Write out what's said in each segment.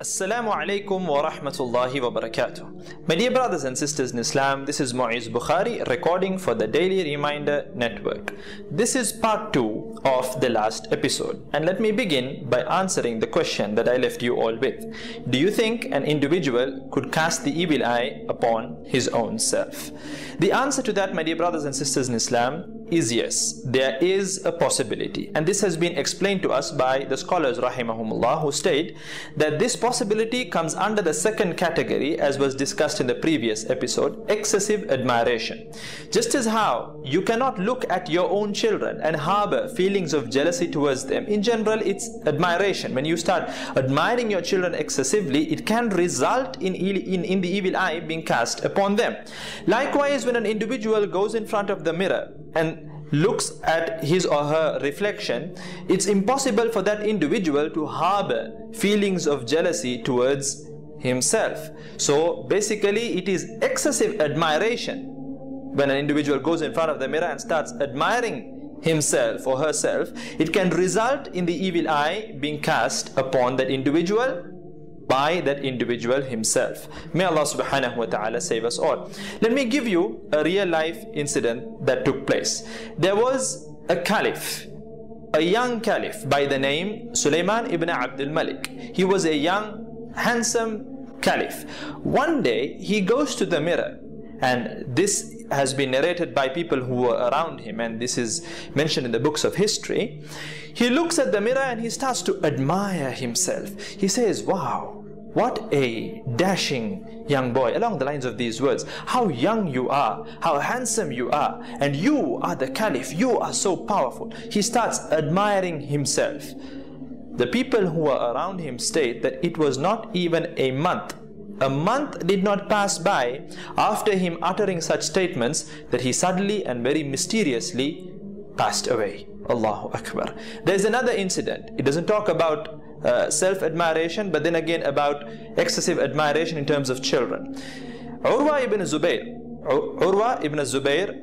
Assalamu alaikum wa rahmatullahi wa barakatuh. My dear brothers and sisters in Islam, this is Muiz Bukhary recording for the Daily Reminder Network. This is part 2 of the last episode. And let me begin by answering the question that I left you all with. Do you think an individual could cast the evil eye upon his own self? The answer to that, my dear brothers and sisters in Islam, is yes, there is a possibility. And this has been explained to us by the scholars, rahimahumullah, who state that this possibility comes under the second category, as was discussed in the previous episode, excessive admiration. Just as how you cannot look at your own children and harbor feelings of jealousy towards them. In general, it's admiration. When you start admiring your children excessively, it can result in, in, in the evil eye being cast upon them. Likewise, when an individual goes in front of the mirror and looks at his or her reflection, it's impossible for that individual to harbor feelings of jealousy towards himself. So basically, it is excessive admiration when an individual goes in front of the mirror and starts admiring himself or herself, it can result in the evil eye being cast upon that individual by that individual himself. May Allah subhanahu wa ta'ala save us all. Let me give you a real life incident that took place. There was a caliph, a young caliph by the name Sulaiman ibn Abdul Malik. He was a young, handsome caliph. One day he goes to the mirror and this has been narrated by people who were around him and this is mentioned in the books of history he looks at the mirror and he starts to admire himself he says wow what a dashing young boy, along the lines of these words. How young you are, how handsome you are, and you are the caliph, you are so powerful. He starts admiring himself. The people who were around him state that it was not even a month. A month did not pass by after him uttering such statements that he suddenly and very mysteriously passed away. Allahu Akbar. There's another incident. It doesn't talk about uh, self-admiration, but then again about excessive admiration in terms of children. Urwa ibn Zubayr, Urwa ibn Zubayr,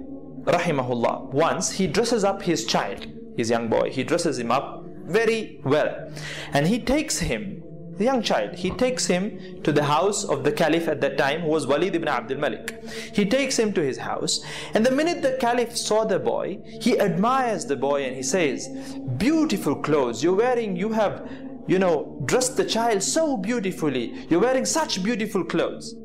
rahimahullah, once he dresses up his child, his young boy, he dresses him up very well, and he takes him the young child, he takes him to the house of the caliph at that time, who was Walid ibn Abdul Malik. He takes him to his house, and the minute the caliph saw the boy, he admires the boy and he says, Beautiful clothes you're wearing, you have you know, dressed the child so beautifully. You're wearing such beautiful clothes.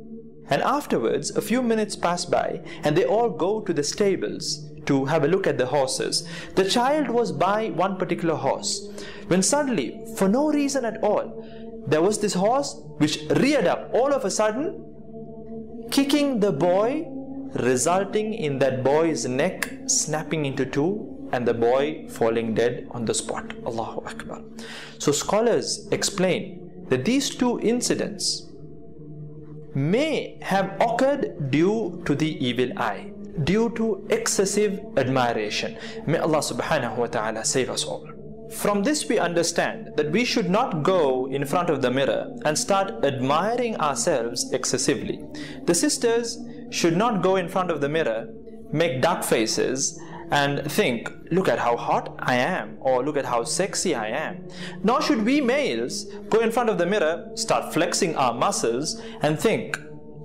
And afterwards, a few minutes pass by and they all go to the stables to have a look at the horses. The child was by one particular horse. When suddenly, for no reason at all, there was this horse which reared up all of a sudden, kicking the boy, resulting in that boy's neck snapping into two and the boy falling dead on the spot. Allahu Akbar. So scholars explain that these two incidents may have occurred due to the evil eye, due to excessive admiration. May Allah subhanahu wa ta'ala save us all. From this we understand that we should not go in front of the mirror and start admiring ourselves excessively. The sisters should not go in front of the mirror, make dark faces and think, look at how hot I am, or look at how sexy I am. Nor should we males go in front of the mirror, start flexing our muscles, and think,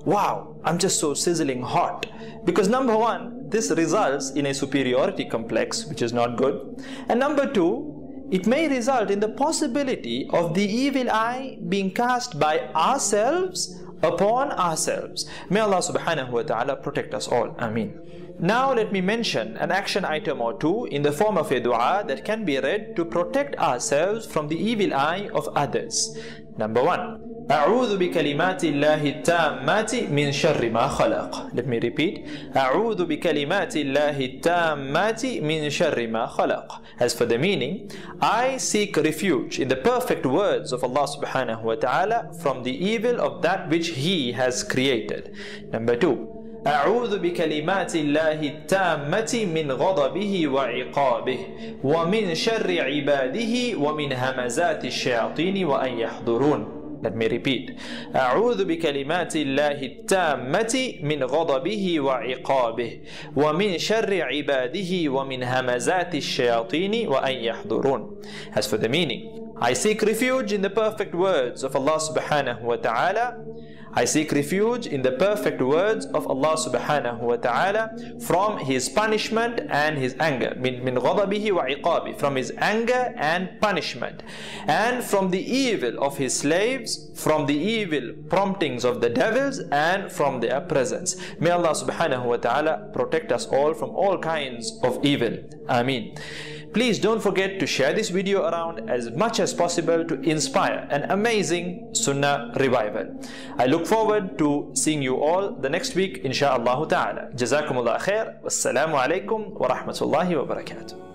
wow, I'm just so sizzling hot. Because number one, this results in a superiority complex, which is not good. And number two, it may result in the possibility of the evil eye being cast by ourselves upon ourselves. May Allah subhanahu wa ta'ala protect us all. Ameen. Now let me mention an action item or two in the form of a dua that can be read to protect ourselves from the evil eye of others. Number one. أعوذ بكلمات الله التامات من شر ما خلق. Let me repeat. أعوذ بكلمات الله التامات من شر ما خلق. As for the meaning, I seek refuge in the perfect words of Allah subhanahu wa ta'ala from the evil of that which He has created. Number two. أعوذ بكلمات الله التامة من غضبه وعقابه ومن شر عباده ومن همزات الشياطين وأن يحضرون Let me repeat. أعوذ بكلمات الله التامة من غضبه وعقابه ومن شر عباده ومن همزات الشياطين وأن يحضرون. As for the meaning, I seek refuge in the perfect words of Allah subhanahu wa ta'ala I seek refuge in the perfect words of Allah subhanahu wa ta'ala from his punishment and his anger. Min, min ghadabihi. From his anger and punishment. And from the evil of his slaves, from the evil promptings of the devils, and from their presence. May Allah subhanahu wa ta'ala protect us all from all kinds of evil. Ameen. Please don't forget to share this video around as much as possible to inspire an amazing Sunnah revival. I look forward to seeing you all the next week inshaAllah ta'ala. Jazakumullah khair. Wassalamu alaikum wa rahmatullahi wa barakatuh.